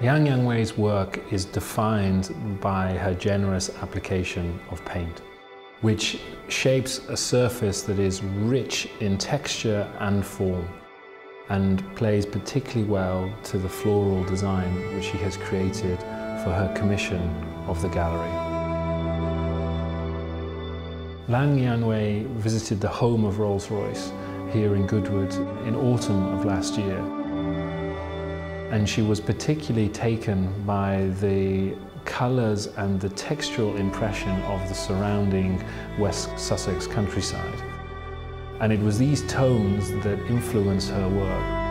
Liang Yuanwei's work is defined by her generous application of paint, which shapes a surface that is rich in texture and form and plays particularly well to the floral design which she has created for her commission of the gallery. Liang Yuanwei visited the home of Rolls-Royce here in Goodwood in autumn of last year and she was particularly taken by the colours and the textural impression of the surrounding West Sussex countryside. And it was these tones that influenced her work.